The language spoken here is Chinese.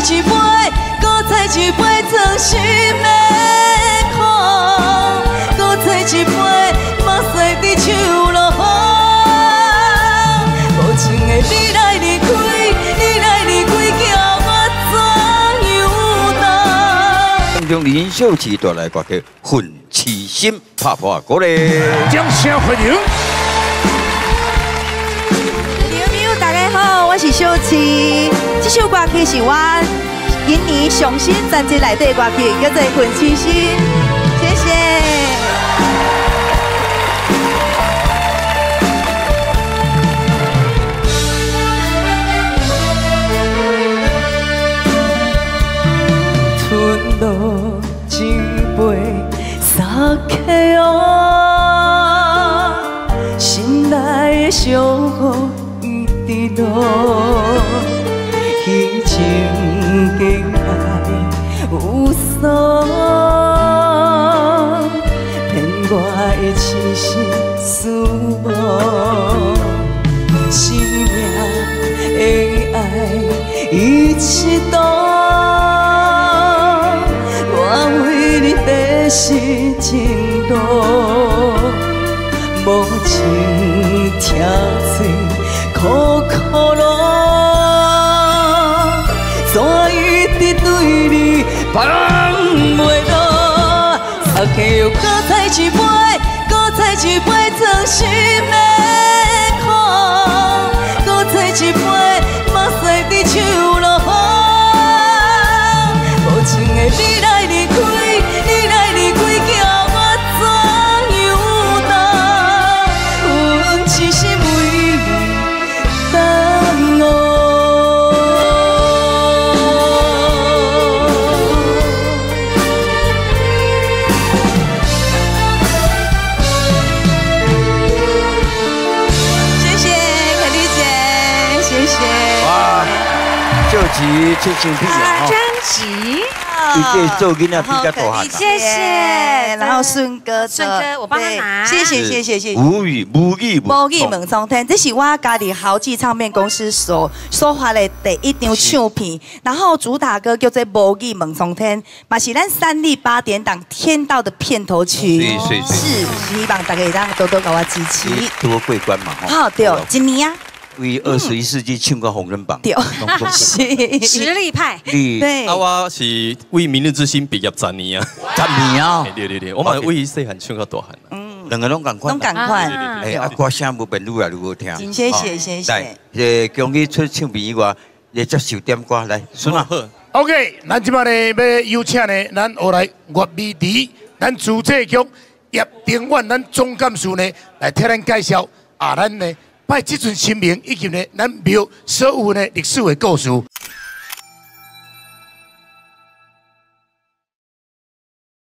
一杯，搁再一杯装心的苦，搁再一杯，目屎伫手落雨。无情的你来离开，你来离开，叫我怎样？当中林秀琪带来歌曲《奋起心》，拍破，鼓励。掌声欢迎！朋友大家好，我是秀琪。这首歌曲是我今年上新专辑内底的歌曲，叫做《奋起心》。谢谢。吞落一杯三客哦，心内的伤不伫落，痴心思无。生命的爱已一度，我为你白是情路，无情听嘴苦苦路，怎一直对你放袂落？擦起又搁再一杯，一杯装心的秀琪出身漂亮专哦，辑，伊这做囡仔比较大汉。谢。谢然后顺哥的，顺哥我帮他对拿。谢谢谢谢谢谢。无语无语无语。问中天，这是我家己豪记唱片公司所所发的第一张唱片，然后主打歌叫做《无语问中天》，嘛是咱三立八点档《天道》的片头曲，是是是。是希望大家会当多多给我支持。多过关嘛吼。好，对，今年啊，为二十一世纪唱过红人榜。实力 派，你对。啊，我是为明日之星毕业十年啊，十年啊，对对对，我嘛为细汉唱到大汉嗯。两个拢赶快拢。赶快，哎，啊，歌声无变愈来愈好听。谢哦谢谢。来谢。，呃，恭喜出唱片以外，也接受点歌来，孙啊，OK，咱即摆呢要邀请呢，咱后来乐美迪，咱主制曲叶定远，咱总干事呢来替咱介绍啊，咱呢拜即阵神明以及呢咱庙所有的历史的故事。